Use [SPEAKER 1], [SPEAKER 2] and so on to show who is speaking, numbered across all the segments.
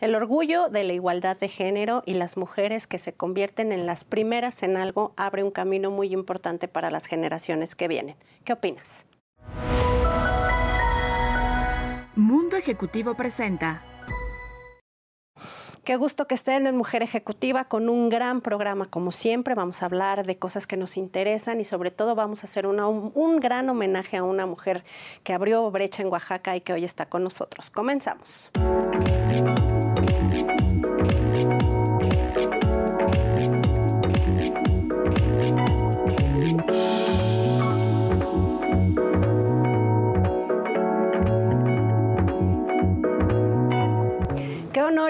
[SPEAKER 1] El orgullo de la igualdad de género y las mujeres que se convierten en las primeras en algo abre un camino muy importante para las generaciones que vienen. ¿Qué opinas?
[SPEAKER 2] Mundo Ejecutivo presenta
[SPEAKER 1] Qué gusto que estén en Mujer Ejecutiva con un gran programa. Como siempre, vamos a hablar de cosas que nos interesan y sobre todo vamos a hacer un, un, gran homenaje a una mujer que abrió brecha en Oaxaca y que hoy está con nosotros. Comenzamos.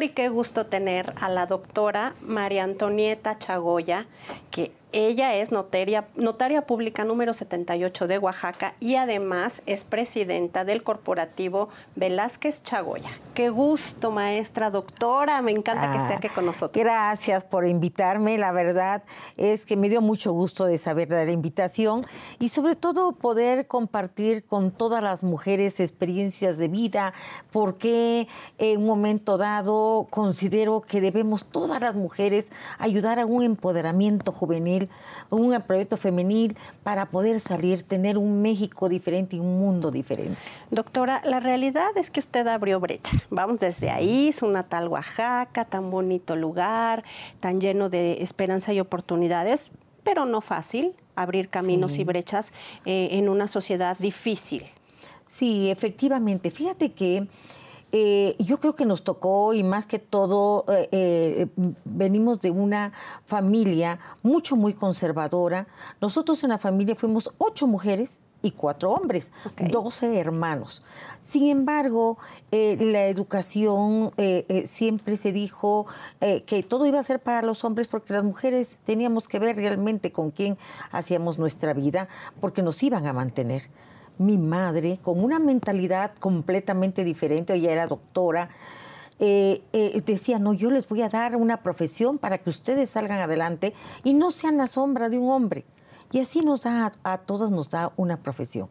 [SPEAKER 1] Y qué gusto tener a la doctora María Antonieta Chagoya, que ella es notaria, notaria pública número 78 de Oaxaca y además es presidenta del corporativo Velázquez Chagoya. Qué gusto, maestra, doctora. Me encanta que esté aquí con nosotros.
[SPEAKER 3] Gracias por invitarme. La verdad es que me dio mucho gusto de saber de la invitación y sobre todo poder compartir con todas las mujeres experiencias de vida, porque en un momento dado considero que debemos todas las mujeres ayudar a un empoderamiento juvenil un proyecto femenil para poder salir, tener un México diferente y un mundo diferente.
[SPEAKER 1] Doctora, la realidad es que usted abrió brecha. Vamos desde ahí, su natal Oaxaca, tan bonito lugar, tan lleno de esperanza y oportunidades, pero no fácil abrir caminos y brechas eh, en una sociedad difícil.
[SPEAKER 3] Sí, efectivamente. Fíjate que eh, yo creo que nos tocó y más que todo eh, eh, venimos de una familia mucho, muy conservadora. Nosotros en la familia fuimos ocho mujeres y cuatro hombres, doce hermanos. Sin embargo, la educación siempre se dijo que todo iba a ser para los hombres porque las mujeres teníamos que ver realmente con quién hacíamos nuestra vida porque nos iban a mantener mi madre, con una mentalidad completamente diferente, ella era doctora, eh, eh, decía, no, yo les voy a dar una profesión para que ustedes salgan adelante y no sean la sombra de un hombre. Y así nos da, a, todos nos da una profesión.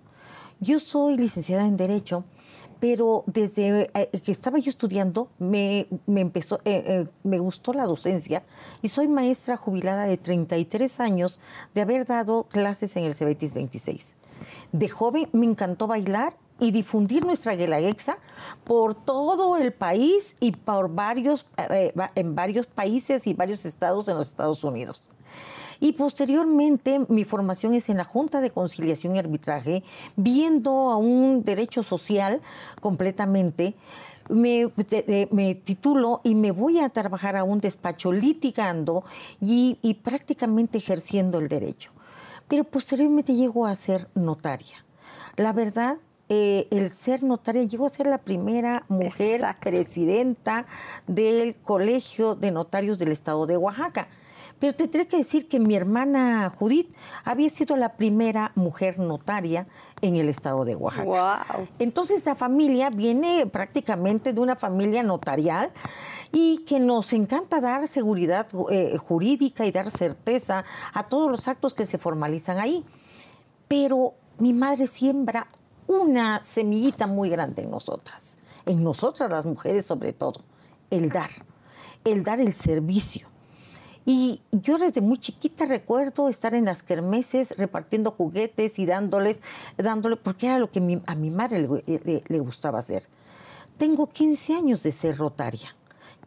[SPEAKER 3] Yo soy licenciada en Derecho, pero desde eh, que estaba yo estudiando me, empezó, me gustó la docencia y soy maestra jubilada de 33 años de haber dado clases en el CBTIS 26. De joven me encantó bailar y difundir nuestra guelaguetza por todo el país y por varios, eh, en varios países y varios estados en los Estados Unidos. Y posteriormente mi formación es en la Junta de Conciliación y Arbitraje, viendo a un derecho social completamente. Me, me, titulo y me voy a trabajar a un despacho litigando y prácticamente ejerciendo el derecho pero posteriormente llegó a ser notaria. La verdad, eh, el ser notaria, llegó a ser la primera mujer presidenta del Colegio de Notarios del Estado de Oaxaca. Pero te tendré que decir que mi hermana Judith había sido la primera mujer notaria en el estado de Oaxaca. Entonces la familia viene prácticamente de una familia notarial y que nos encanta dar seguridad eh, jurídica y dar certeza a todos los actos que se formalizan ahí. Pero mi madre siembra una semillita muy grande en nosotras, en nosotras las mujeres sobre todo, el dar, el dar el servicio. Y yo desde muy chiquita recuerdo estar en las kermeses repartiendo juguetes y dándoles, dándole, porque era lo que a mi madre le, le gustaba hacer. Tengo 15 años de ser rotaria.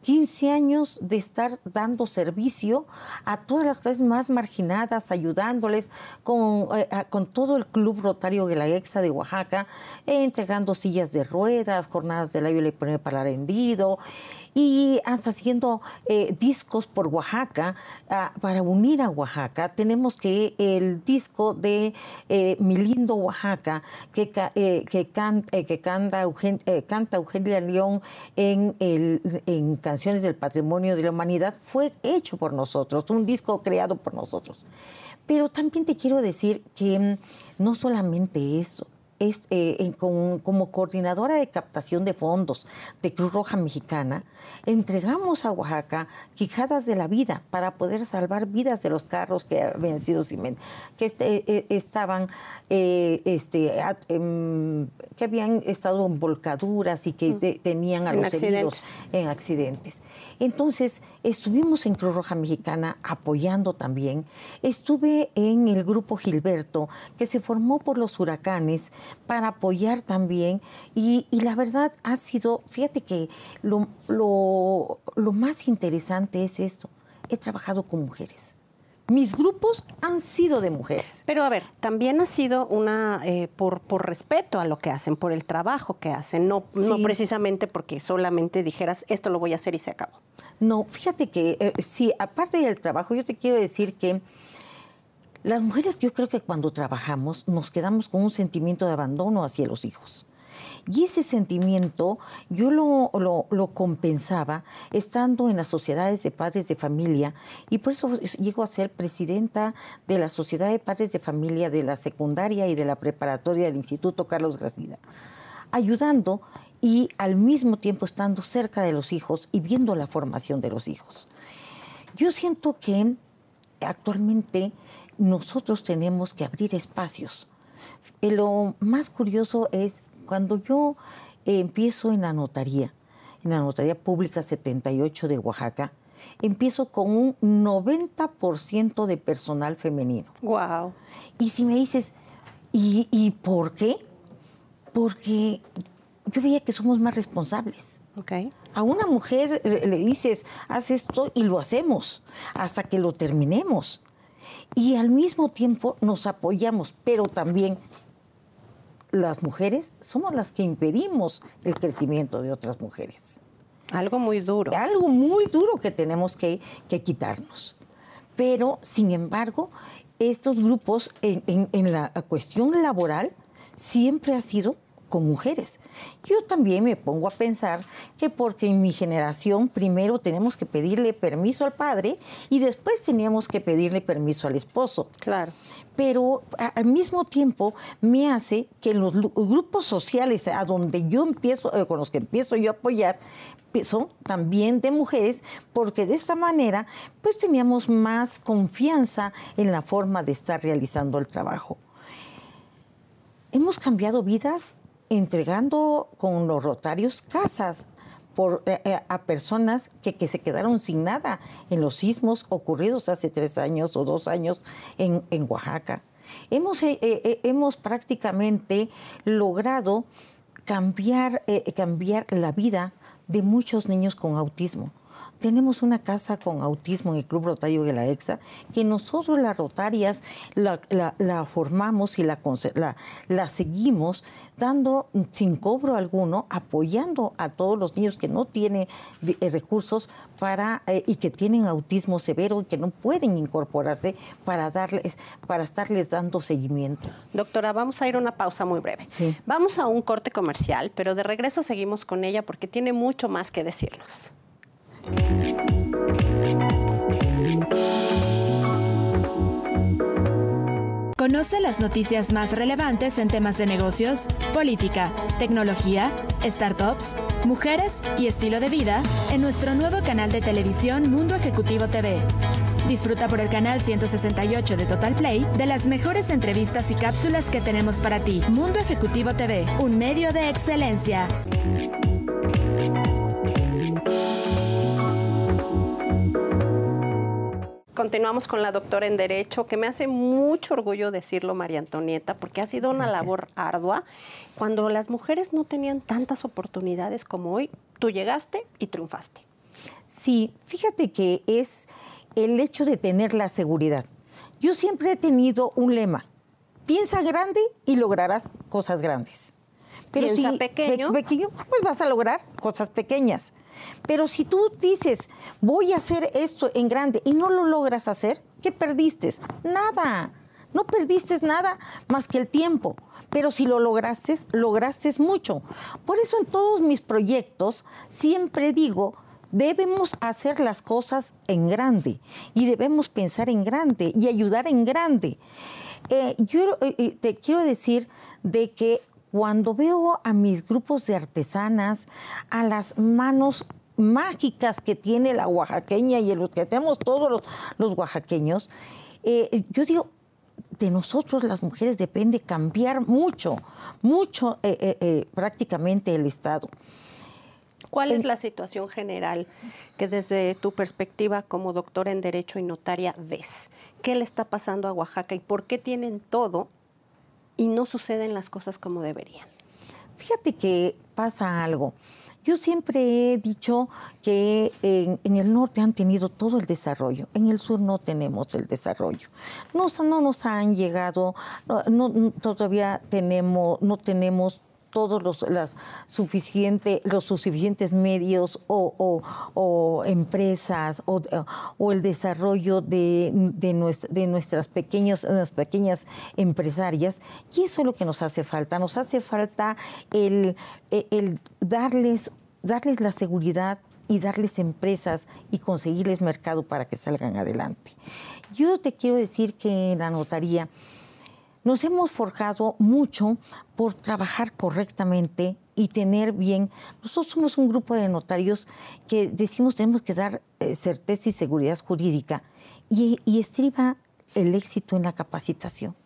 [SPEAKER 3] 15 años de estar dando servicio a todas las clases más marginadas, ayudándoles con, eh, todo el Club Rotario de la EXA de Oaxaca, entregando sillas de ruedas, jornadas de labio y para rendido, y haciendo eh, discos por Oaxaca ah, para unir a Oaxaca. Tenemos que el disco de eh, Mi lindo Oaxaca que, eh, que, que canta, canta Eugenia León en, en Canciones del Patrimonio de la Humanidad fue hecho por nosotros, un disco creado por nosotros. Pero también te quiero decir que mm, no solamente eso, eh, como coordinadora de captación de fondos de Cruz Roja Mexicana, entregamos a Oaxaca quijadas de la vida para poder salvar vidas de los carros que habían sido que este, eh, estaban, este, em, que habían estado en volcaduras y que mm. tenían a los heridos en accidentes. Entonces, estuvimos en Cruz Roja Mexicana apoyando también. Estuve en el grupo Gilberto, que se formó por los huracanes para apoyar también. Y, la verdad ha sido, fíjate que lo, lo más interesante es esto. He trabajado con mujeres mis grupos han sido de mujeres.
[SPEAKER 1] Pero a ver, también ha sido una eh, por, por respeto a lo que hacen, por el trabajo que hacen, no, no precisamente porque solamente dijeras esto lo voy a hacer y se acabó.
[SPEAKER 3] No, fíjate que eh, sí, aparte del trabajo, yo te quiero decir que las mujeres yo creo que cuando trabajamos nos quedamos con un sentimiento de abandono hacia los hijos. Y ese sentimiento yo lo, lo, compensaba estando en las sociedades de padres de familia y por eso llego a ser presidenta de la Sociedad de Padres de Familia de la secundaria y de la preparatoria del Instituto Carlos Gracida, ayudando y al mismo tiempo estando cerca de los hijos y viendo la formación de los hijos. Yo siento que actualmente nosotros tenemos que abrir espacios. Lo más curioso es cuando yo empiezo en la notaría, en la Notaría Pública 78 de Oaxaca, empiezo con un 90% de personal femenino.
[SPEAKER 1] Wow.
[SPEAKER 3] Y si me dices, ¿y, por qué? Porque yo veía que somos más responsables.
[SPEAKER 1] Okay.
[SPEAKER 3] A una mujer le dices, haz esto y lo hacemos hasta que lo terminemos. Y al mismo tiempo nos apoyamos, pero también las mujeres somos las que impedimos el crecimiento de otras mujeres.
[SPEAKER 1] Algo muy duro.
[SPEAKER 3] Algo muy duro que tenemos que, quitarnos. Pero, sin embargo, estos grupos en, en la cuestión laboral siempre ha sido con mujeres. Yo también me pongo a pensar que porque en mi generación primero tenemos que pedirle permiso al padre y después teníamos que pedirle permiso al esposo.
[SPEAKER 1] Claro.
[SPEAKER 3] Pero al mismo tiempo me hace que los grupos sociales a donde yo empiezo, eh, con los que empiezo yo a apoyar, son también de mujeres, porque de esta manera pues teníamos más confianza en la forma de estar realizando el trabajo. Hemos cambiado vidas entregando con los rotarios casas por, eh, eh, a personas que, se quedaron sin nada en los sismos ocurridos hace tres años o dos años en, Oaxaca. Hemos, eh, hemos prácticamente logrado cambiar, cambiar la vida de muchos niños con autismo. Tenemos una casa con autismo en el Club Rotario de la EXA, que nosotros las rotarias la, formamos y la, la, seguimos dando sin cobro alguno, apoyando a todos los niños que no tienen eh, recursos para eh, y que tienen autismo severo y que no pueden incorporarse para darles para estarles dando seguimiento.
[SPEAKER 1] Doctora, vamos a ir a una pausa muy breve. Vamos a un corte comercial, pero de regreso seguimos con ella porque tiene mucho más que decirnos.
[SPEAKER 2] Conoce las noticias más relevantes en temas de negocios, política, tecnología, startups, mujeres y estilo de vida en nuestro nuevo canal de televisión Mundo Ejecutivo TV. Disfruta por el canal 168 de Total Play de las mejores entrevistas y cápsulas que tenemos para ti. Mundo Ejecutivo TV, un medio de excelencia.
[SPEAKER 1] Continuamos con la doctora en Derecho, que me hace mucho orgullo decirlo, María Antonieta, porque ha sido una labor ardua. Cuando las mujeres no tenían tantas oportunidades como hoy, tú llegaste y triunfaste.
[SPEAKER 3] Sí, fíjate que es el hecho de tener la seguridad. Yo siempre he tenido un lema, piensa grande y lograrás cosas grandes.
[SPEAKER 1] Pero Piensa si pequeño,
[SPEAKER 3] pequeño, pues vas a lograr cosas pequeñas. Pero si tú dices, voy a hacer esto en grande y no lo logras hacer, ¿qué perdiste? Nada. No perdiste nada más que el tiempo. Pero si lo lograste, lograste mucho. Por eso en todos mis proyectos siempre digo, debemos hacer las cosas en grande y debemos pensar en grande y ayudar en grande. Eh, yo eh, eh, te quiero decir de que cuando veo a mis grupos de artesanas, a las manos mágicas que tiene la oaxaqueña y los que tenemos todos los, oaxaqueños, eh, yo digo, de nosotros las mujeres depende cambiar mucho, mucho eh, eh, prácticamente el Estado.
[SPEAKER 1] ¿Cuál es la situación general que desde tu perspectiva como doctora en Derecho y Notaria ves? ¿Qué le está pasando a Oaxaca y por qué tienen todo y no suceden las cosas como deberían?
[SPEAKER 3] Fíjate que pasa algo. Yo siempre he dicho que en, el norte han tenido todo el desarrollo, en el sur no tenemos el desarrollo. No, no nos han llegado, todavía tenemos, no tenemos todos los, las suficiente, los suficientes medios o, empresas o, el desarrollo de, de, nuestras, pequeños, pequeñas empresarias. Y eso es lo que nos hace falta. Nos hace falta el, el darles, darles la seguridad y darles empresas y conseguirles mercado para que salgan adelante. Yo te quiero decir que en la notaría nos hemos forjado mucho por trabajar correctamente y tener bien. Nosotros somos un grupo de notarios que decimos tenemos que dar eh, certeza y seguridad jurídica y, y estriba el éxito en la capacitación.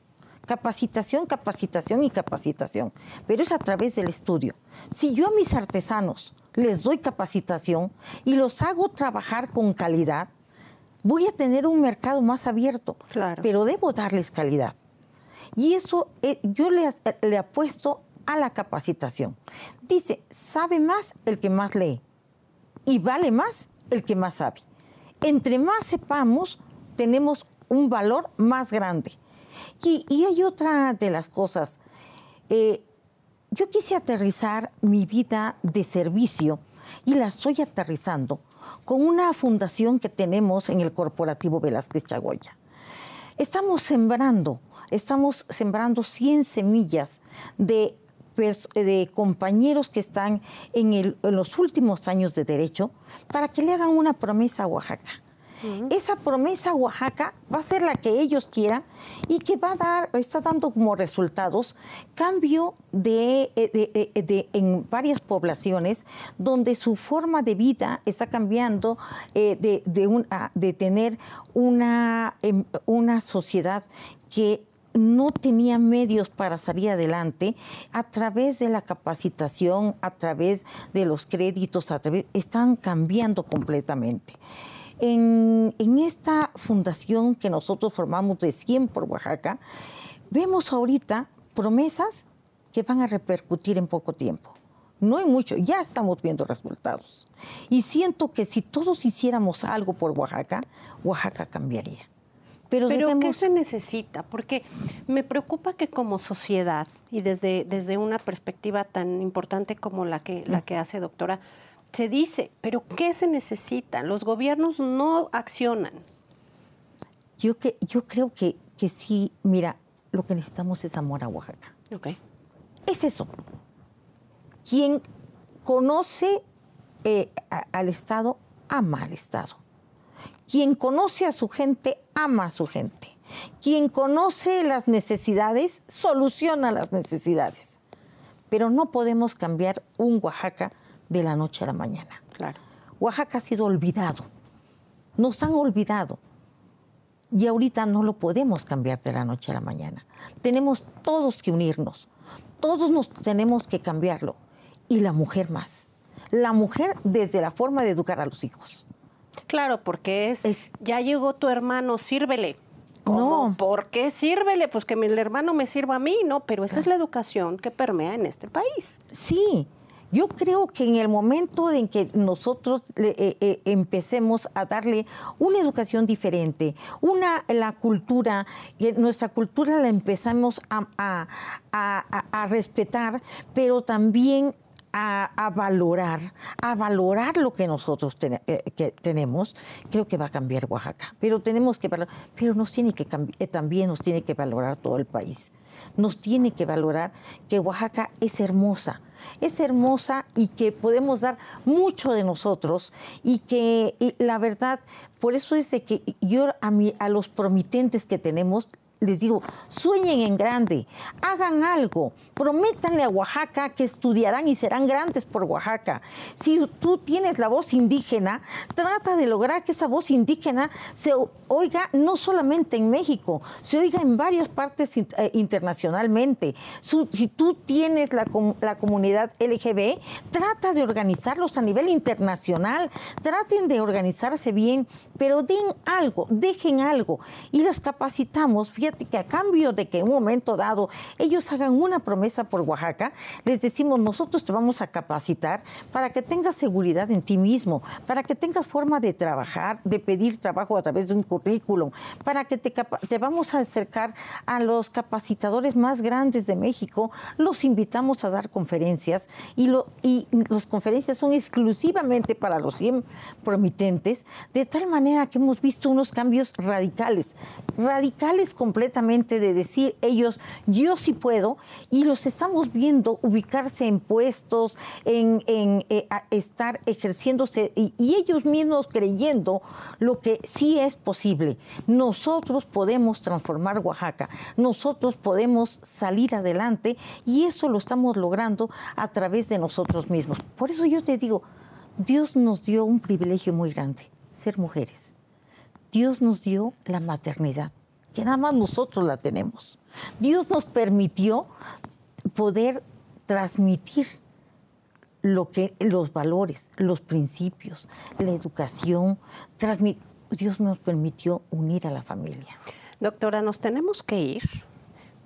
[SPEAKER 3] Capacitación, capacitación y capacitación. Pero es a través del estudio. Si yo a mis artesanos les doy capacitación y los hago trabajar con calidad, voy a tener un mercado más abierto. Claro. Pero debo darles calidad. Y eso eh, yo le, le apuesto a la capacitación. Dice, sabe más el que más lee y vale más el que más sabe. Entre más sepamos, tenemos un valor más grande. Y, hay otra de las cosas. Eh, yo quise aterrizar mi vida de servicio y la estoy aterrizando con una fundación que tenemos en el Corporativo Velázquez Chagoya. Estamos sembrando estamos sembrando 100 semillas de, de compañeros que están en, los últimos años de derecho para que le hagan una promesa a Oaxaca. Esa promesa a Oaxaca va a ser la que ellos quieran y que va a dar, está dando como resultados cambio de, eh, de, en varias poblaciones donde su forma de vida está cambiando eh, de, un, de tener una, em, una sociedad que no tenía medios para salir adelante, a través de la capacitación, a través de los créditos, están cambiando completamente. En, esta fundación que nosotros formamos de 100 por Oaxaca, vemos ahorita promesas que van a repercutir en poco tiempo. No hay mucho, ya estamos viendo resultados. Y siento que si todos hiciéramos algo por Oaxaca, Oaxaca cambiaría.
[SPEAKER 1] Pero, ¿qué se necesita? Porque me preocupa que como sociedad y desde, desde una perspectiva tan importante como la que, la que hace doctora, se dice, pero ¿qué se necesita? Los gobiernos no accionan.
[SPEAKER 3] Yo, que, yo creo que, que sí, mira, lo que necesitamos es amor a Oaxaca.
[SPEAKER 1] Okay.
[SPEAKER 3] Es eso. Quien conoce eh, al Estado, ama al Estado. Quien conoce a su gente, ama a su gente. Quien conoce las necesidades, soluciona las necesidades. Pero no podemos cambiar un Oaxaca de la noche a la mañana.
[SPEAKER 1] Claro.
[SPEAKER 3] Oaxaca ha sido olvidado. Nos han olvidado. Y ahorita no lo podemos cambiar de la noche a la mañana. Tenemos todos que unirnos. Todos nos tenemos que cambiarlo. Y la mujer más. La mujer desde la forma de educar a los hijos.
[SPEAKER 1] Claro, porque es, ya llegó tu hermano, sírvele. No. ¿Por qué sírvele? Pues que el hermano me sirva a mí, ¿no? Pero esa es la educación que permea en este país.
[SPEAKER 3] Sí, yo creo que en el momento en que nosotros eh, eh, empecemos a darle una educación diferente, una la cultura, nuestra cultura la empezamos a, a respetar, pero también a, valorar, a valorar lo que nosotros eh, que tenemos, creo que va a cambiar Oaxaca. Pero tenemos que pero nos tiene que eh, también nos tiene que valorar todo el país. Nos tiene que valorar que Oaxaca es hermosa, es hermosa y que podemos dar mucho de nosotros y que la verdad, por eso es de que yo a los promitentes que tenemos les digo, sueñen en grande, hagan algo, prométanle a Oaxaca que estudiarán y serán grandes por Oaxaca. Si tú tienes la voz indígena, trata de lograr que esa voz indígena se oiga no solamente en México, se oiga en varias partes eh, internacionalmente. si tú tienes la, la comunidad LGB, trata de organizarlos a nivel internacional, traten de organizarse bien, pero den algo, dejen algo y las capacitamos. Fíjate que a cambio de que en un momento dado ellos hagan una promesa por Oaxaca, les decimos nosotros te vamos a capacitar para que tengas seguridad en ti mismo, para que tengas forma de trabajar, de pedir trabajo a través de un currículum, para que te, te vamos a acercar a los capacitadores más grandes de México, los invitamos a dar conferencias y, lo, y las conferencias son exclusivamente para los 100 promitentes, de tal manera que hemos visto unos cambios radicales, radicales completamente de decir ellos, yo sí puedo, y los estamos viendo ubicarse en puestos, en, eh, estar ejerciéndose, y, y ellos mismos creyendo lo que sí es posible. Nosotros podemos transformar Oaxaca, nosotros podemos salir adelante, y eso lo estamos logrando a través de nosotros mismos. Por eso yo te digo, Dios nos dio un privilegio muy grande, ser mujeres. Dios nos dio la maternidad, que nada más nosotros la tenemos. Dios nos permitió poder transmitir lo que los valores, los principios, la educación, Dios nos permitió unir a la familia.
[SPEAKER 1] Doctora, nos tenemos que ir,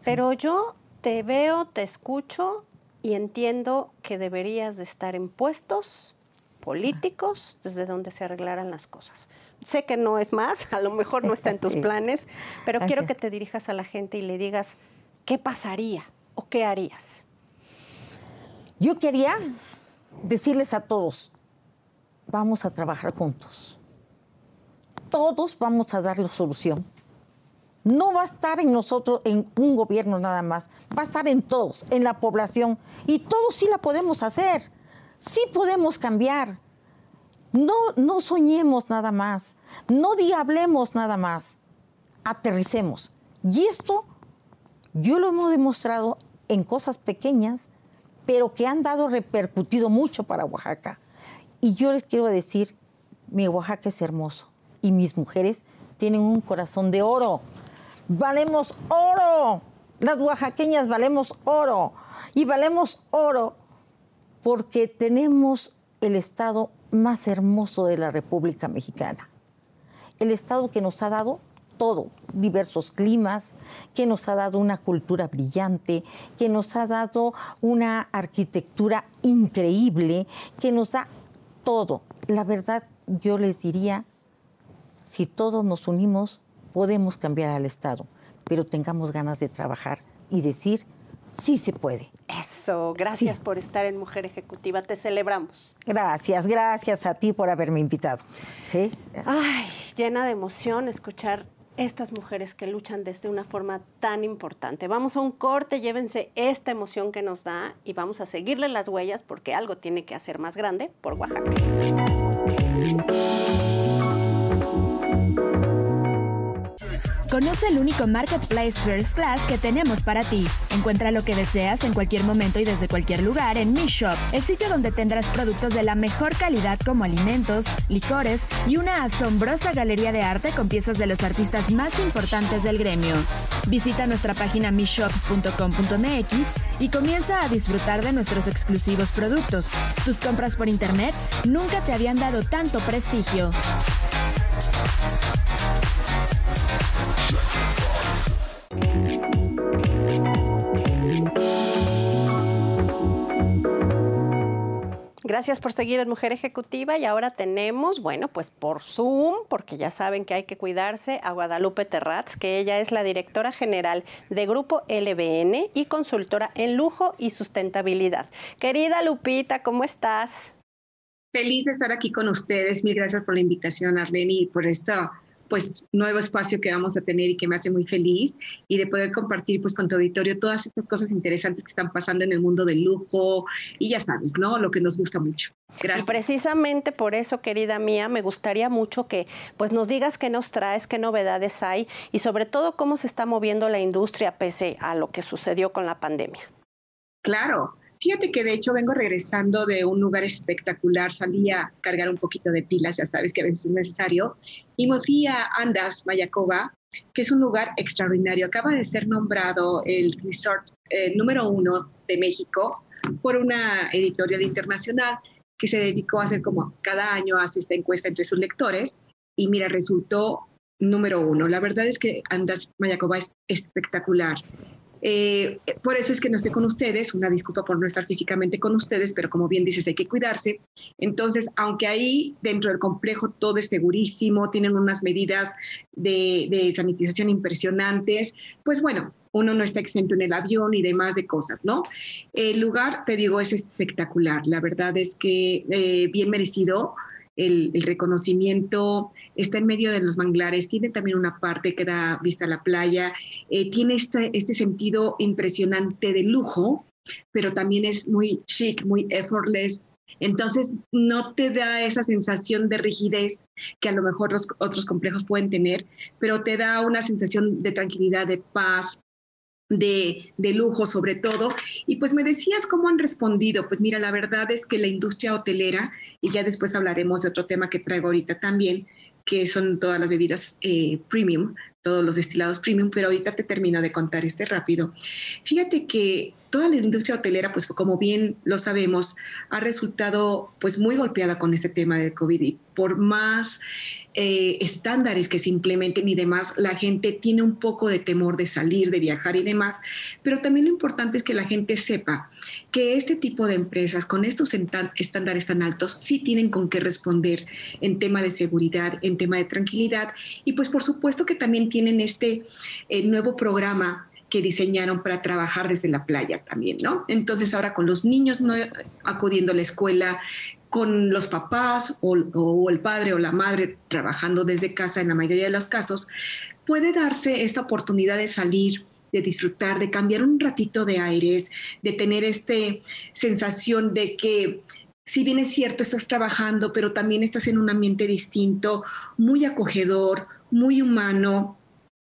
[SPEAKER 1] pero yo te veo, te escucho y entiendo que deberías de estar en puestos políticos desde donde se arreglaran las cosas. Sé que no es más, a lo mejor no está en tus planes, pero quiero que te dirijas a la gente y le digas qué pasaría o qué harías.
[SPEAKER 3] Yo quería decirles a todos, vamos a trabajar juntos. Todos vamos a dar la solución. No va a estar en nosotros, en un gobierno nada más, va a estar en todos, en la población. Y todos sí la podemos hacer sí podemos cambiar. No, no soñemos nada más, no diablemos nada más, aterricemos. Y esto yo lo hemos demostrado en cosas pequeñas, pero que han dado repercutido mucho para Oaxaca. Y yo les quiero decir, mi Oaxaca es hermoso y mis mujeres tienen un corazón de oro. Valemos oro. Las oaxaqueñas valemos oro. Y valemos oro porque tenemos el Estado más hermoso de la República Mexicana. El Estado que nos ha dado todo, diversos climas, que nos ha dado una cultura brillante, que nos ha dado una arquitectura increíble, que nos da todo. La verdad, yo les diría, si todos nos unimos, podemos cambiar al Estado, pero tengamos ganas de trabajar y decir, sí se puede.
[SPEAKER 1] Eso, gracias por estar en Mujer Ejecutiva, te celebramos.
[SPEAKER 3] Gracias, gracias a ti por haberme invitado. ¿Sí?
[SPEAKER 1] Ay, llena de emoción escuchar estas mujeres que luchan desde una forma tan importante. Vamos a un corte, llévense esta emoción que nos da y vamos a seguirle las huellas porque algo tiene que hacer más grande por Oaxaca.
[SPEAKER 2] Conoce el único Marketplace First Class que tenemos para ti. Encuentra lo que deseas en cualquier momento y desde cualquier lugar en Mi Shop, el sitio donde tendrás productos de la mejor calidad como alimentos, licores y una asombrosa galería de arte con piezas de los artistas más importantes del gremio. Visita nuestra página mishop.com.mx y comienza a disfrutar de nuestros exclusivos productos. Tus compras por internet nunca te habían dado tanto prestigio.
[SPEAKER 1] Gracias por seguir en Mujer Ejecutiva y ahora tenemos, bueno, pues por Zoom, porque ya saben que hay que cuidarse, a Guadalupe Terratz, que ella es la directora general de Grupo LBN y consultora en lujo y sustentabilidad. Querida Lupita, ¿cómo estás?
[SPEAKER 4] Feliz de estar aquí con ustedes. Mil gracias por la invitación, Arlene, y por esta pues nuevo espacio que vamos a tener y que me hace muy feliz y de poder compartir pues con tu auditorio todas estas cosas interesantes que están pasando en el mundo del lujo y ya sabes, ¿no? Lo que nos gusta mucho. Gracias.
[SPEAKER 1] Y precisamente por eso, querida mía, me gustaría mucho que pues nos digas qué nos traes, qué novedades hay y sobre todo cómo se está moviendo la industria pese a lo que sucedió con la pandemia.
[SPEAKER 4] Claro, Fíjate que de hecho vengo regresando de un lugar espectacular, salí a cargar un poquito de pilas, ya sabes que a veces es necesario, y me fui a Andas, Mayacoba, que es un lugar extraordinario. Acaba de ser nombrado el resort eh, número uno de México por una editorial internacional que se dedicó a hacer como cada año hace esta encuesta entre sus lectores y mira, resultó número uno. La verdad es que Andas Mayacoba es espectacular. Eh, por eso es que no estoy con ustedes, una disculpa por no estar físicamente con ustedes, pero como bien dices, hay que cuidarse. Entonces, aunque ahí dentro del complejo todo es segurísimo, tienen unas medidas de, de sanitización impresionantes, pues bueno, uno no está exento en el avión y demás de cosas, ¿no? El lugar, te digo, es espectacular. La verdad es que eh, bien merecido el, reconocimiento, está en medio de los manglares, tiene también una parte que da vista a la playa, eh, tiene este, este sentido impresionante de lujo, pero también es muy chic, muy effortless. Entonces, no te da esa sensación de rigidez que a lo mejor los otros complejos pueden tener, pero te da una sensación de tranquilidad, de paz, de, lujo sobre todo. Y pues me decías cómo han respondido. Pues mira, la verdad es que la industria hotelera, y ya después hablaremos de otro tema que traigo ahorita también, que son todas las bebidas eh, premium, todos los destilados premium, pero ahorita te termino de contar este rápido. Fíjate que toda la industria hotelera, pues como bien lo sabemos, ha resultado pues muy golpeada con este tema del COVID y por más eh, estándares que se implementen y demás, la gente tiene un poco de temor de salir, de viajar y demás, pero también lo importante es que la gente sepa que este tipo de empresas con estos estándares tan altos sí tienen con qué responder en tema de seguridad, en tema de tranquilidad y pues por supuesto que también tienen este eh, nuevo programa que diseñaron para trabajar desde la playa también, ¿no? Entonces ahora con los niños no acudiendo a la escuela, con los papás o, el padre o la madre trabajando desde casa en la mayoría de los casos, puede darse esta oportunidad de salir, de disfrutar, de cambiar un ratito de aires, de tener esta sensación de que si bien es cierto, estás trabajando, pero también estás en un ambiente distinto, muy acogedor, muy humano,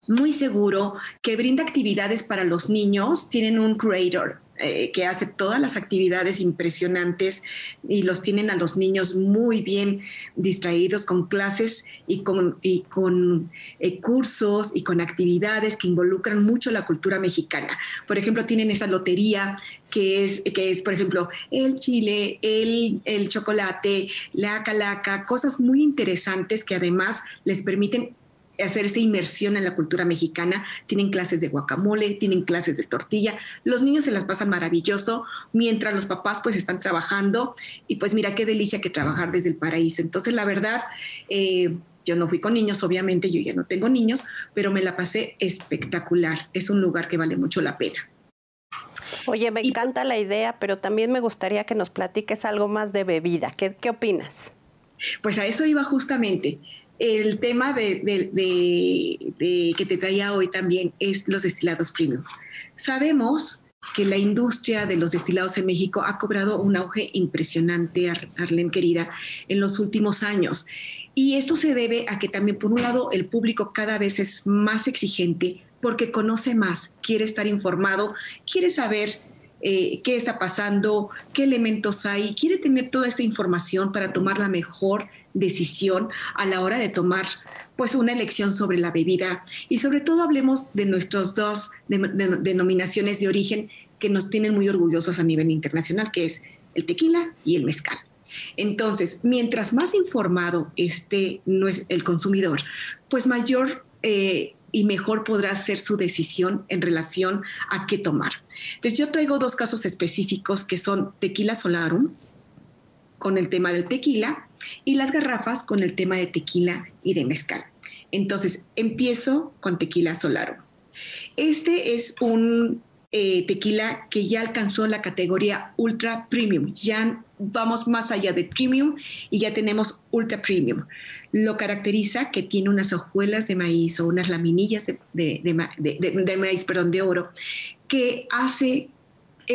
[SPEAKER 4] muy seguro, que brinda actividades para los niños. Tienen un creator eh, que hace todas las actividades impresionantes y los tienen a los niños muy bien distraídos con clases y con, y con eh, cursos y con actividades que involucran mucho la cultura mexicana. Por ejemplo, tienen esta lotería que es, que es por ejemplo, el chile, el, el chocolate, la calaca, cosas muy interesantes que además les permiten hacer esta inmersión en la cultura mexicana. Tienen clases de guacamole, tienen clases de tortilla. Los niños se las pasan maravilloso mientras los papás pues están trabajando y pues mira qué delicia que trabajar desde el paraíso. Entonces la verdad, eh, yo no fui con niños, obviamente yo ya no tengo niños, pero me la pasé espectacular. Es un lugar que vale mucho la pena.
[SPEAKER 1] Oye, me encanta la idea, pero también me gustaría que nos platiques algo más de bebida. ¿Qué, qué opinas?
[SPEAKER 4] Pues a eso iba justamente el tema de, que te traía hoy también es los destilados premium. Sabemos que la industria de los destilados en México ha cobrado un auge impresionante, Arlene querida, en los últimos años. Y esto se debe a que también, por un lado, el público cada vez es más exigente porque conoce más, quiere estar informado, quiere saber eh, qué está pasando, qué elementos hay, quiere tener toda esta información para tomar la mejor decisión a la hora de tomar pues una elección sobre la bebida y sobre todo hablemos de nuestros dos denominaciones de origen que nos tienen muy orgullosos a nivel internacional, que es el tequila y el mezcal. Entonces, mientras más informado esté el consumidor, pues mayor eh, y mejor podrá ser su decisión en relación a qué tomar. Entonces, yo traigo dos casos específicos que son tequila solarum, con el tema del tequila, y las garrafas con el tema de tequila y de mezcal. Entonces, empiezo con tequila solaro. Este es un eh, tequila que ya alcanzó la categoría ultra premium. Ya vamos más allá de premium y ya tenemos ultra premium. Lo caracteriza que tiene unas hojuelas de maíz o unas laminillas de, de maíz, perdón, de oro, que hace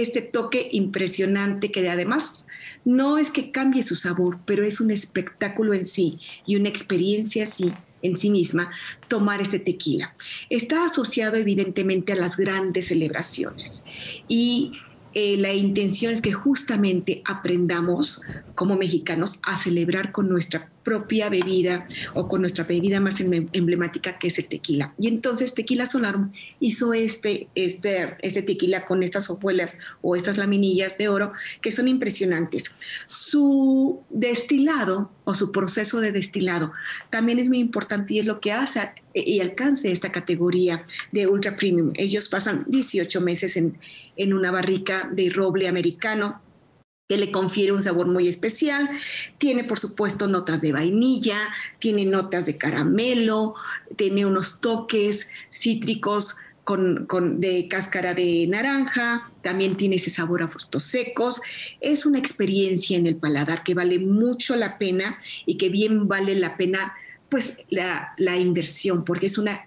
[SPEAKER 4] este toque impresionante que además no es que cambie su sabor, pero es un espectáculo en sí y una experiencia así en sí misma tomar este tequila. Está asociado evidentemente a las grandes celebraciones y eh, la intención es que justamente aprendamos como mexicanos a celebrar con nuestra propia bebida o con nuestra bebida más em, emblemática que es el tequila. Y entonces Tequila Solarum hizo este, este, este tequila con estas hojuelas o estas laminillas de oro que son impresionantes. Su destilado o su proceso de destilado también es muy importante y es lo que hace y alcance esta categoría de ultra premium. Ellos pasan 18 meses en, en una barrica de roble americano que le confiere un sabor muy especial. Tiene, por supuesto, notas de vainilla, tiene notas de caramelo, tiene unos toques cítricos con, de cáscara de naranja, también tiene ese sabor a frutos secos. Es una experiencia en el paladar que vale mucho la pena y que bien vale la pena pues la, inversión, porque es una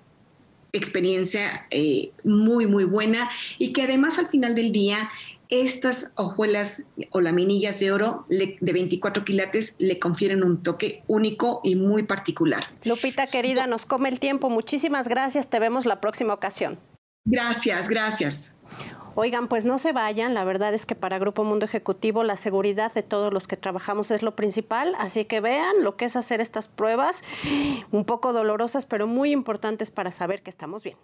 [SPEAKER 4] experiencia eh, muy, muy buena y que además al final del día estas hojuelas o laminillas de oro de 24 quilates le confieren un toque único y muy particular.
[SPEAKER 1] Lupita, querida, nos come el tiempo. Muchísimas gracias. Te vemos la próxima ocasión.
[SPEAKER 4] Gracias, gracias.
[SPEAKER 1] Oigan, pues no se vayan, la verdad es que para Grupo Mundo Ejecutivo la seguridad de todos los que trabajamos es lo principal, así que vean lo que es hacer estas pruebas, un poco dolorosas, pero muy importantes para saber que estamos bien.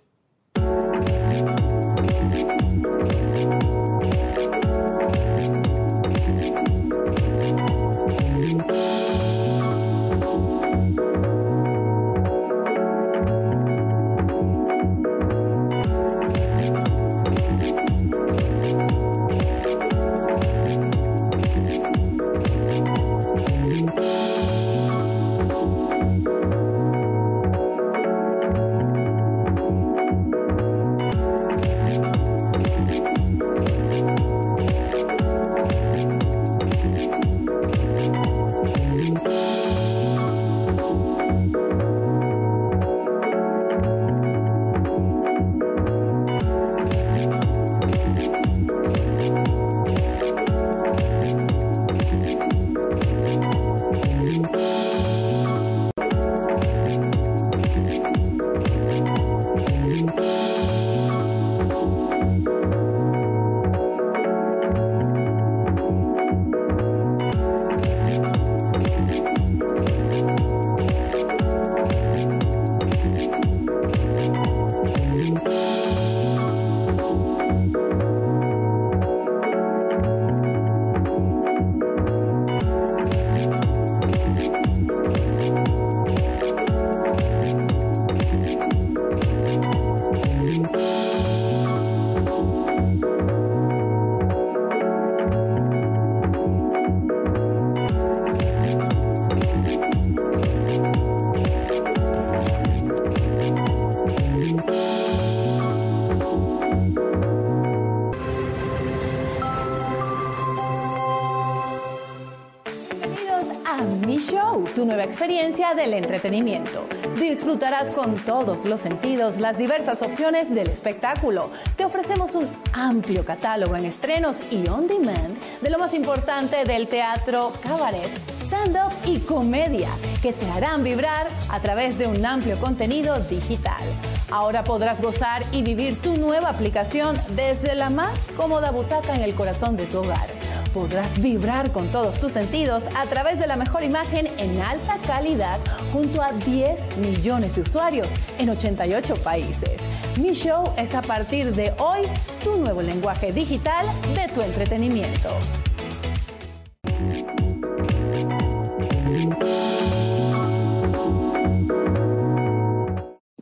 [SPEAKER 5] Del entretenimiento. Disfrutarás con todos los sentidos las diversas opciones del espectáculo. Te ofrecemos un amplio catálogo en estrenos y on demand de lo más importante del teatro, cabaret, stand-up y comedia que te harán vibrar a través de un amplio contenido digital. Ahora podrás gozar y vivir tu nueva aplicación desde la más cómoda butaca en el corazón de tu hogar podrás vibrar con todos tus sentidos a través de la mejor imagen en alta calidad junto a 10 millones de usuarios en 88 países. Mi show es a partir de hoy tu nuevo lenguaje digital de tu entretenimiento.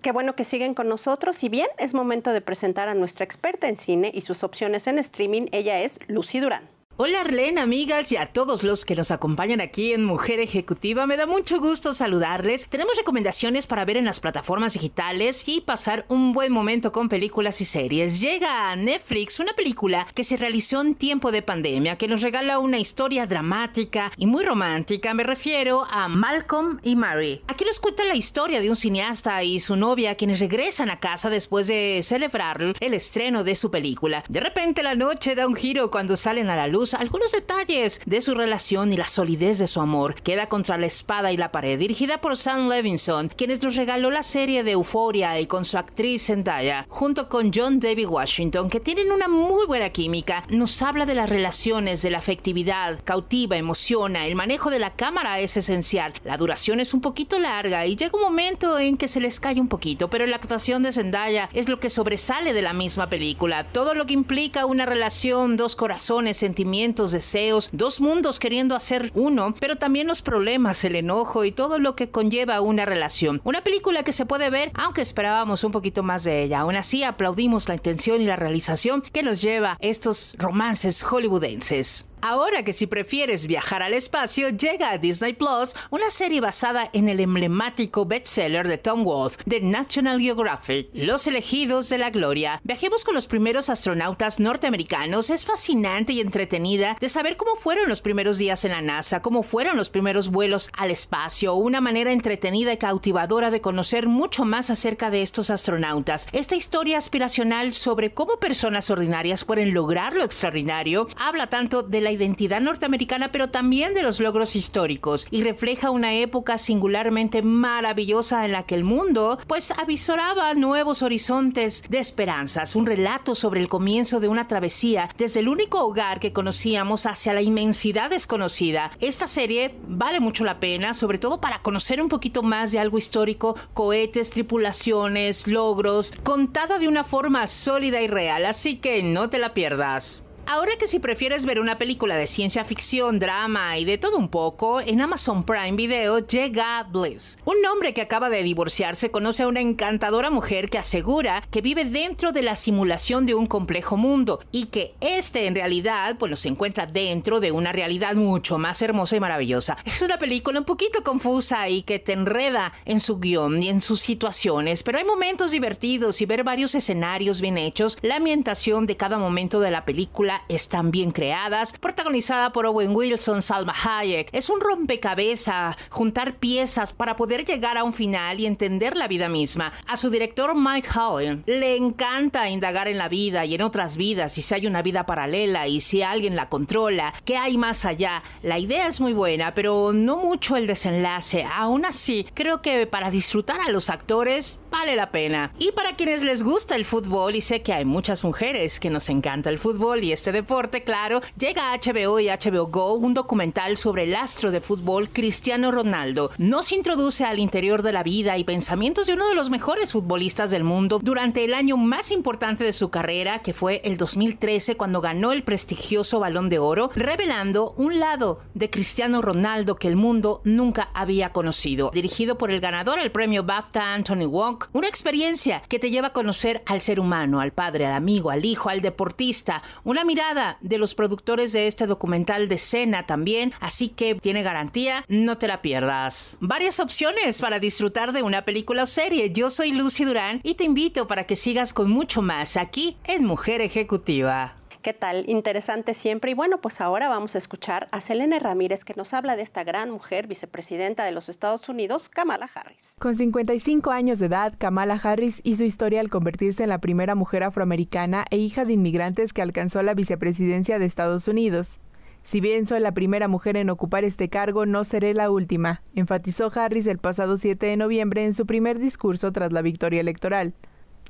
[SPEAKER 1] Qué bueno que siguen con nosotros. Y bien, es momento de presentar a nuestra experta en cine y sus opciones en streaming. Ella es Lucy Durán.
[SPEAKER 6] Hola Arlene, amigas y a todos los que nos acompañan aquí en Mujer Ejecutiva. Me da mucho gusto saludarles. Tenemos recomendaciones para ver en las plataformas digitales y pasar un buen momento con películas y series. Llega a Netflix una película que se realizó en tiempo de pandemia, que nos regala una historia dramática y muy romántica. Me refiero a Malcolm y Mary. Aquí nos cuenta la historia de un cineasta y su novia quienes regresan a casa después de celebrar el estreno de su película. De repente la noche da un giro cuando salen a la luz algunos detalles de su relación y la solidez de su amor. Queda contra la espada y la pared, dirigida por Sam Levinson, quienes nos regaló la serie de Euphoria y con su actriz Zendaya, junto con John David Washington, que tienen una muy buena química. Nos habla de las relaciones, de la afectividad, cautiva, emociona, el manejo de la cámara es esencial. La duración es un poquito larga y llega un momento en que se les cae un poquito, pero la actuación de Zendaya es lo que sobresale de la misma película. Todo lo que implica una relación, dos corazones, sentimientos, deseos, dos mundos queriendo hacer uno, pero también los problemas, el enojo y todo lo que conlleva una relación. Una película que se puede ver, aunque esperábamos un poquito más de ella. Aún así, aplaudimos la intención y la realización que nos lleva estos romances hollywoodenses. Ahora que si prefieres viajar al espacio, llega a Disney Plus una serie basada en el emblemático bestseller de Tom Wolfe, de National Geographic, Los elegidos de la gloria. Viajemos con los primeros astronautas norteamericanos. Es fascinante y entretenida de saber cómo fueron los primeros días en la NASA, cómo fueron los primeros vuelos al espacio, una manera entretenida y cautivadora de conocer mucho más acerca de estos astronautas. Esta historia aspiracional sobre cómo personas ordinarias pueden lograr lo extraordinario habla tanto de la identidad norteamericana, pero también de los logros históricos y refleja una época singularmente maravillosa en la que el mundo pues avisoraba nuevos horizontes de esperanzas, un relato sobre el comienzo de una travesía desde el único hogar que conocíamos hacia la inmensidad desconocida. Esta serie vale mucho la pena, sobre todo para conocer un poquito más de algo histórico, cohetes, tripulaciones, logros, contada de una forma sólida y real, así que no te la pierdas. Ahora que si prefieres ver una película de ciencia ficción, drama y de todo un poco, en Amazon Prime Video llega Bliss. Un hombre que acaba de divorciarse conoce a una encantadora mujer que asegura que vive dentro de la simulación de un complejo mundo y que este en realidad pues se encuentra dentro de una realidad mucho más hermosa y maravillosa. Es una película un poquito confusa y que te enreda en su guion y en sus situaciones, pero hay momentos divertidos y ver varios escenarios bien hechos, la ambientación de cada momento de la película están bien creadas, protagonizada por Owen Wilson, Salma Hayek. Es un rompecabezas, juntar piezas para poder llegar a un final y entender la vida misma. A su director Mike Howell le encanta indagar en la vida y en otras vidas si hay una vida paralela y si alguien la controla, qué hay más allá. La idea es muy buena, pero no mucho el desenlace. Aún así, creo que para disfrutar a los actores vale la pena. Y para quienes les gusta el fútbol, y sé que hay muchas mujeres que nos encanta el fútbol y es este deporte, claro, llega a HBO y HBO Go un documental sobre el astro de fútbol Cristiano Ronaldo. Nos introduce al interior de la vida y pensamientos de uno de los mejores futbolistas del mundo durante el año más importante de su carrera, que fue el 2013 cuando ganó el prestigioso Balón de Oro, revelando un lado de Cristiano Ronaldo que el mundo nunca había conocido. Dirigido por el ganador al premio BAFTA Anthony Wong, una experiencia que te lleva a conocer al ser humano, al padre, al amigo, al hijo, al deportista, una mirada de los productores de este documental de cena también, así que tiene garantía, no te la pierdas. Varias opciones para disfrutar de una película o serie. Yo soy Lucy Durán y te invito para que sigas con mucho más aquí en Mujer Ejecutiva.
[SPEAKER 1] ¿Qué tal? Interesante siempre. Y bueno, pues ahora vamos a escuchar a Selene Ramírez que nos habla de esta gran mujer, vicepresidenta de los Estados Unidos, Kamala Harris.
[SPEAKER 7] Con 55 años de edad, Kamala Harris hizo historia al convertirse en la primera mujer afroamericana e hija de inmigrantes que alcanzó la vicepresidencia de Estados Unidos. Si bien soy la primera mujer en ocupar este cargo, no seré la última, enfatizó Harris el pasado 7 de noviembre en su primer discurso tras la victoria electoral.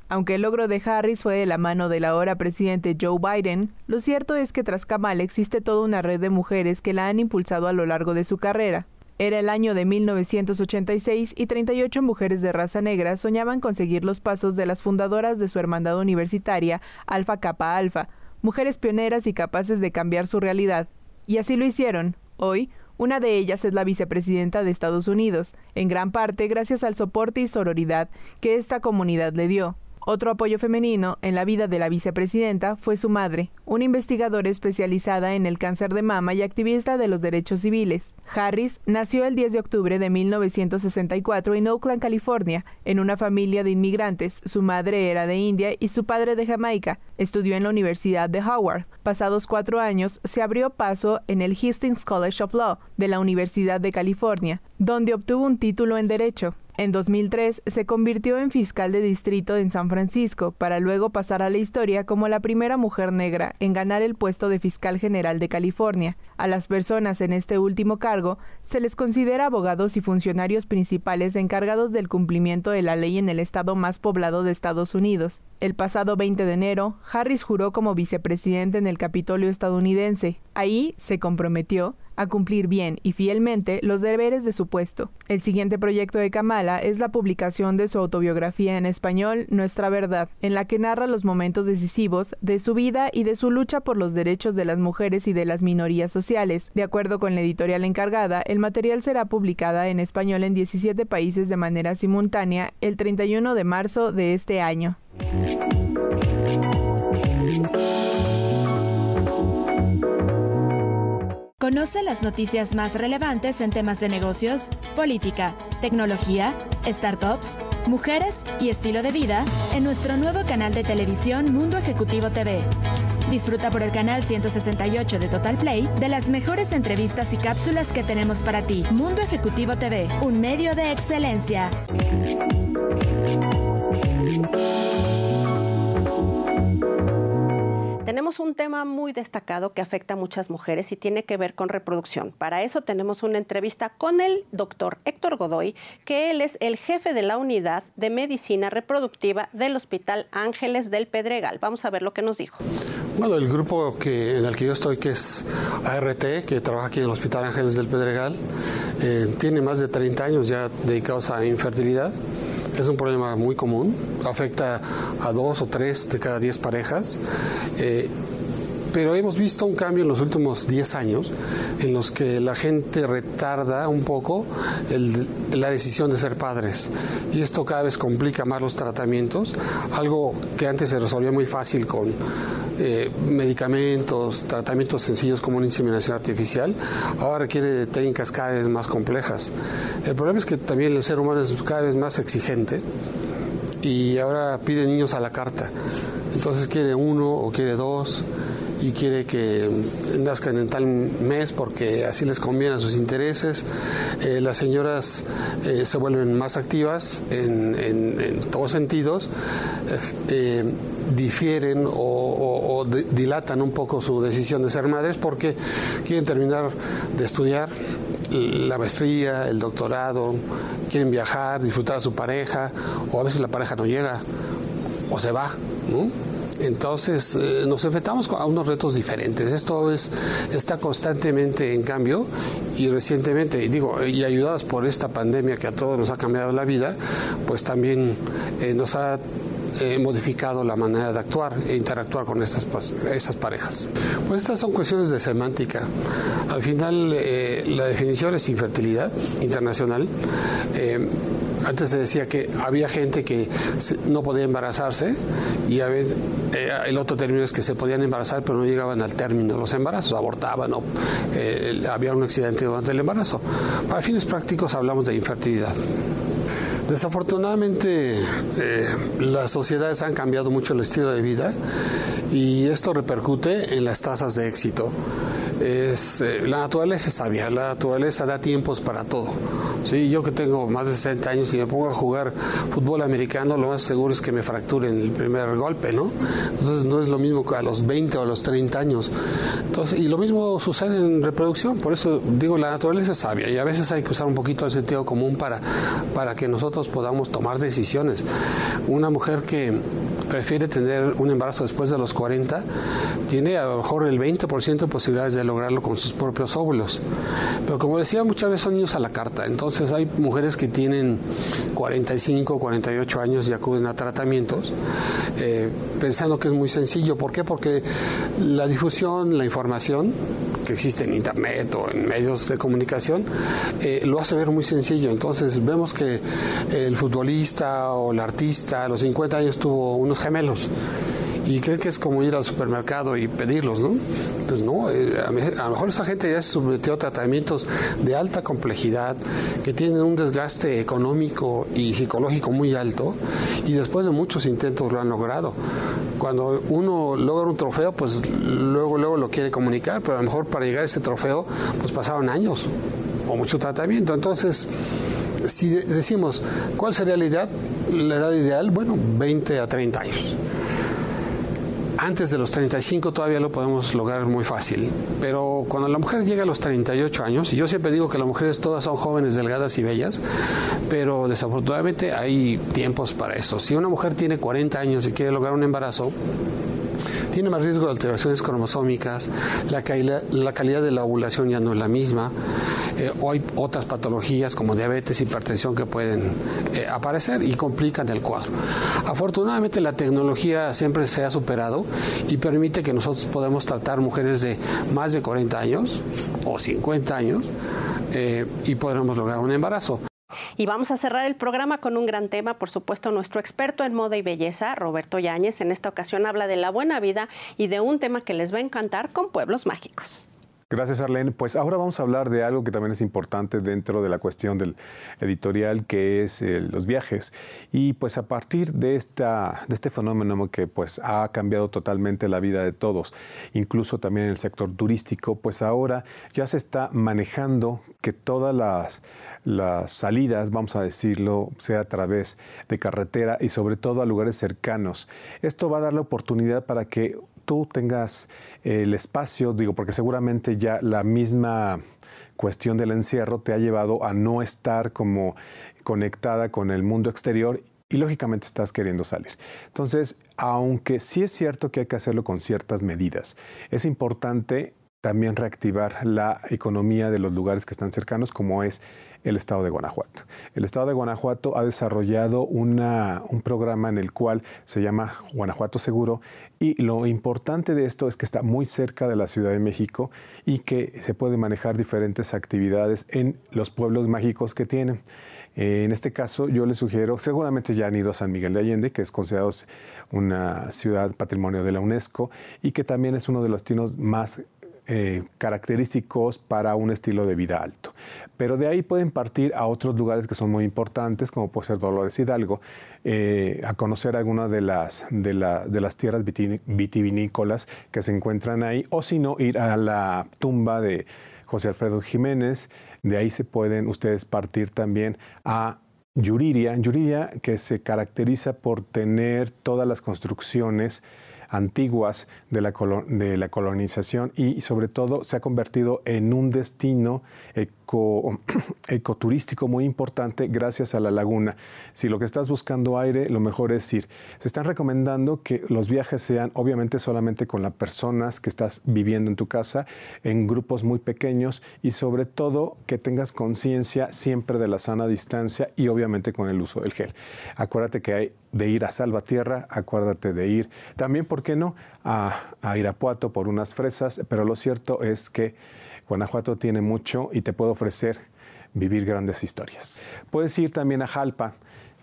[SPEAKER 7] Aunque el logro de Harris fue de la mano del ahora presidente Joe Biden, lo cierto es que tras Kamala existe toda una red de mujeres que la han impulsado a lo largo de su carrera. Era el año de 1986 y 38 mujeres de raza negra soñaban conseguir los pasos de las fundadoras de su hermandad universitaria Alpha Kappa Alpha, mujeres pioneras y capaces de cambiar su realidad. Y así lo hicieron. Hoy, una de ellas es la vicepresidenta de Estados Unidos, en gran parte gracias al soporte y sororidad que esta comunidad le dio. Otro apoyo femenino en la vida de la vicepresidenta fue su madre, una investigadora especializada en el cáncer de mama y activista de los derechos civiles. Harris nació el 10 de octubre de 1964 en Oakland, California, en una familia de inmigrantes. Su madre era de India y su padre de Jamaica. Estudió en la Universidad de Howard. Pasados cuatro años, se abrió paso en el Hastings College of Law de la Universidad de California, donde obtuvo un título en Derecho. En 2003 se convirtió en fiscal de distrito en San Francisco, para luego pasar a la historia como la primera mujer negra en ganar el puesto de fiscal general de California. A las personas en este último cargo se les considera abogados y funcionarios principales encargados del cumplimiento de la ley en el estado más poblado de Estados Unidos. El pasado 20 de enero, Harris juró como vicepresidente en el Capitolio estadounidense. Ahí se comprometió a cumplir bien y fielmente los deberes de su puesto. El siguiente proyecto de Kamala es la publicación de su autobiografía en español, Nuestra Verdad, en la que narra los momentos decisivos de su vida y de su lucha por los derechos de las mujeres y de las minorías sociales. De acuerdo con la editorial encargada, el material será publicada en español en 17 países de manera simultánea el 31 de marzo de este año.
[SPEAKER 2] Conoce las noticias más relevantes en temas de negocios, política, tecnología, startups, mujeres y estilo de vida en nuestro nuevo canal de televisión Mundo Ejecutivo TV. Disfruta por el canal 168 de Total Play de las mejores entrevistas y cápsulas que tenemos para ti. Mundo Ejecutivo TV, un medio de excelencia.
[SPEAKER 1] Tenemos un tema muy destacado que afecta a muchas mujeres y tiene que ver con reproducción. Para eso tenemos una entrevista con el doctor Héctor Godoy, que él es el jefe de la unidad de medicina reproductiva del Hospital Ángeles del Pedregal. Vamos a ver lo que nos dijo.
[SPEAKER 8] Bueno, el grupo que, en el que yo estoy, que es ART, que trabaja aquí en el Hospital Ángeles del Pedregal, eh, tiene más de 30 años ya dedicados a infertilidad. Es un problema muy común, afecta a dos o tres de cada diez parejas. Eh, pero hemos visto un cambio en los últimos 10 años en los que la gente retarda un poco la decisión de ser padres. Y esto cada vez complica más los tratamientos, algo que antes se resolvía muy fácil con eh, medicamentos, tratamientos sencillos como una inseminación artificial, ahora requiere de técnicas cada vez más complejas. El problema es que también el ser humano es cada vez más exigente y ahora pide niños a la carta. Entonces quiere uno o quiere dos y quiere que nazcan en tal mes porque así les conviene a sus intereses. Eh, las señoras eh, se vuelven más activas en, todos sentidos, eh, difieren o, dilatan un poco su decisión de ser madres porque quieren terminar de estudiar la maestría, el doctorado, quieren viajar, disfrutar a su pareja, o a veces la pareja no llega o se va. Entonces eh, nos enfrentamos a unos retos diferentes. Esto es, está constantemente en cambio y recientemente, digo, y ayudados por esta pandemia que a todos nos ha cambiado la vida, pues también eh, nos ha eh, modificado la manera de actuar e interactuar con estas, estas parejas. Pues estas son cuestiones de semántica. Al final, la definición es infertilidad internacional. Antes se decía que había gente que no podía embarazarse y a veces, eh, el otro término es que se podían embarazar pero no llegaban al término los embarazos, abortaban o eh, había un accidente durante el embarazo. Para fines prácticos hablamos de infertilidad. Desafortunadamente eh, las sociedades han cambiado mucho el estilo de vida y esto repercute en las tasas de éxito es eh, la naturaleza es sabia, la naturaleza da tiempos para todo. Sí, yo que tengo más de 60 años y me pongo a jugar fútbol americano, lo más seguro es que me fracture en el primer golpe, ¿no? Entonces no es lo mismo que a los 20 o a los 30 años. Entonces, y lo mismo sucede en reproducción, por eso digo, la naturaleza es sabia y a veces hay que usar un poquito el sentido común para, para que nosotros podamos tomar decisiones. Una mujer que prefiere tener un embarazo después de los 40 tiene a lo mejor el 20% de posibilidades de lograrlo con sus propios óvulos. Pero como decía, muchas veces son niños a la carta. Entonces, hay mujeres que tienen 45, 48 años y acuden a tratamientos eh, pensando que es muy sencillo. ¿Por qué? Porque la difusión, la información que existe en Internet o en medios de comunicación, eh, lo hace ver muy sencillo. Entonces vemos que el futbolista o el artista a los 50 años tuvo unos gemelos y creen que es como ir al supermercado y pedirlos, ¿no? Pues no, eh, a, lo mejor esa gente ya se sometió a tratamientos de alta complejidad, que tienen un desgaste económico y psicológico muy alto, y después de muchos intentos lo han logrado. Cuando uno logra un trofeo, pues luego, luego lo quiere comunicar, pero a lo mejor para llegar a ese trofeo, pues pasaron años o mucho tratamiento. Entonces, si decimos, ¿cuál sería la edad? La edad ideal, bueno, 20 a 30 años. Antes de los 35 todavía lo podemos lograr muy fácil, pero cuando la mujer llega a los 38 años, y yo siempre digo que las mujeres todas son jóvenes, delgadas y bellas, pero desafortunadamente hay tiempos para eso. Si una mujer tiene 40 años y quiere lograr un embarazo, tiene más riesgo de alteraciones cromosómicas, la, calidad de la ovulación ya no es la misma, eh, o hay otras patologías como diabetes, hipertensión que pueden eh, aparecer y complican el cuadro. Afortunadamente la tecnología siempre se ha superado y permite que nosotros podamos tratar mujeres de más de 40 años o 50 años eh, y podremos lograr un embarazo.
[SPEAKER 1] Y vamos a cerrar el programa con un gran tema, por supuesto, nuestro experto en moda y belleza, Roberto Yáñez, en esta ocasión habla de la buena vida y de un tema que les va a encantar con pueblos mágicos.
[SPEAKER 9] Gracias, Arlene. Pues ahora vamos a hablar de algo que también es importante dentro de la cuestión del editorial, que es eh, los viajes. Y pues a partir de, esta, de este fenómeno que pues ha cambiado totalmente la vida de todos, incluso también en el sector turístico, pues ahora ya se está manejando que todas las, las salidas, vamos a decirlo, sea a través de carretera y sobre todo a lugares cercanos. Esto va a dar la oportunidad para que tú tengas el espacio, digo, porque seguramente ya la misma cuestión del encierro te ha llevado a no estar como conectada con el mundo exterior y lógicamente estás queriendo salir. Entonces, aunque sí es cierto que hay que hacerlo con ciertas medidas, es importante también reactivar la economía de los lugares que están cercanos, como es el estado de Guanajuato. El estado de Guanajuato ha desarrollado una, un programa en el cual se llama Guanajuato Seguro y lo importante de esto es que está muy cerca de la Ciudad de México y que se puede manejar diferentes actividades en los pueblos mágicos que tienen. En este caso, yo les sugiero, seguramente ya han ido a San Miguel de Allende, que es considerado una ciudad patrimonio de la UNESCO y que también es uno de los destinos más eh, característicos para un estilo de vida alto. Pero de ahí pueden partir a otros lugares que son muy importantes, como puede ser Dolores Hidalgo, eh, a conocer algunas de las, de, de las tierras vitivinícolas que se encuentran ahí, o si no, ir a la tumba de José Alfredo Jiménez. De ahí se pueden ustedes partir también a Yuriria. Yuriria que se caracteriza por tener todas las construcciones antiguas de la, de la colonización y sobre todo se ha convertido en un destino ecoturístico muy importante gracias a la laguna. Si lo que estás buscando aire, lo mejor es ir. Se están recomendando que los viajes sean obviamente solamente con las personas que estás viviendo en tu casa, en grupos muy pequeños y sobre todo que tengas conciencia siempre de la sana distancia y obviamente con el uso del gel. Acuérdate que hay de ir a Salvatierra, acuérdate de ir también, ¿por qué no?, a, Irapuato por unas fresas, pero lo cierto es que Guanajuato tiene mucho y te puede ofrecer vivir grandes historias. Puedes ir también a Jalpa,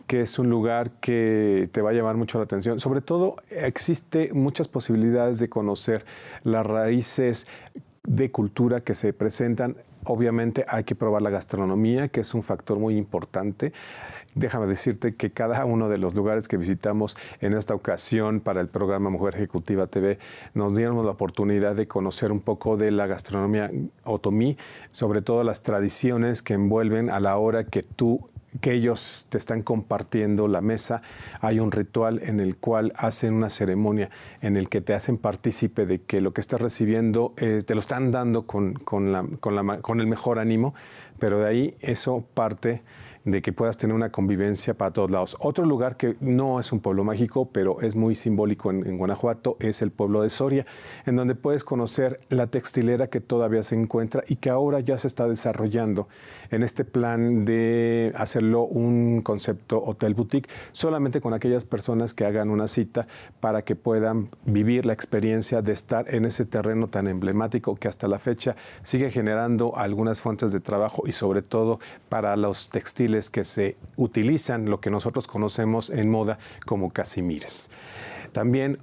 [SPEAKER 9] que es un lugar que te va a llamar mucho la atención. Sobre todo, existe muchas posibilidades de conocer las raíces de cultura que se presentan. Obviamente hay que probar la gastronomía, que es un factor muy importante. Déjame decirte que cada uno de los lugares que visitamos en esta ocasión para el programa Mujer Ejecutiva TV nos dieron la oportunidad de conocer un poco de la gastronomía otomí, sobre todo las tradiciones que envuelven a la hora que tú que ellos te están compartiendo la mesa, hay un ritual en el cual hacen una ceremonia en el que te hacen partícipe de que lo que estás recibiendo eh, te lo están dando con, con, la, con, el mejor ánimo, pero de ahí eso parte de que puedas tener una convivencia para todos lados. Otro lugar que no es un pueblo mágico, pero es muy simbólico en, Guanajuato, es el pueblo de Soria, en donde puedes conocer la textilera que todavía se encuentra y que ahora ya se está desarrollando en este plan de hacerlo un concepto hotel boutique, solamente con aquellas personas que hagan una cita para que puedan vivir la experiencia de estar en ese terreno tan emblemático que hasta la fecha sigue generando algunas fuentes de trabajo y sobre todo para los textiles que se utilizan, lo que nosotros conocemos en moda como casimires. También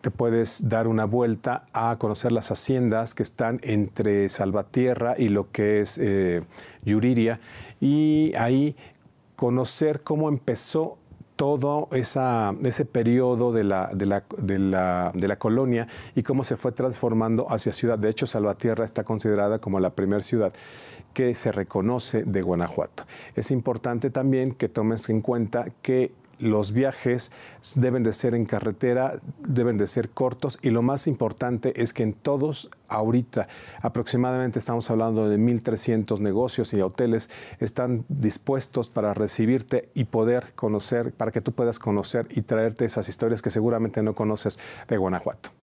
[SPEAKER 9] te puedes dar una vuelta a conocer las haciendas que están entre Salvatierra y lo que es eh, Yuriria y ahí conocer cómo empezó todo ese periodo de la, de, la, colonia y cómo se fue transformando hacia ciudad. De hecho, Salvatierra está considerada como la primera ciudad que se reconoce de Guanajuato. Es importante también que tomes en cuenta que los viajes deben de ser en carretera, deben de ser cortos y lo más importante es que en todos ahorita aproximadamente estamos hablando de 1.300 negocios y hoteles están dispuestos para recibirte y poder conocer, para que tú puedas conocer y traerte esas historias que seguramente no conoces de Guanajuato.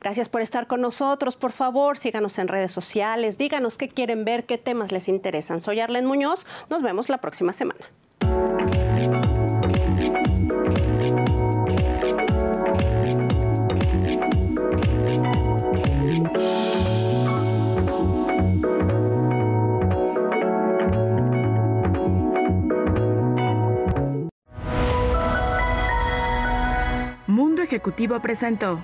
[SPEAKER 1] Gracias por estar con nosotros. Por favor, síganos en redes sociales, díganos qué quieren ver, qué temas les interesan. Soy Arlen Muñoz. Nos vemos la próxima semana.
[SPEAKER 2] Mundo Ejecutivo presentó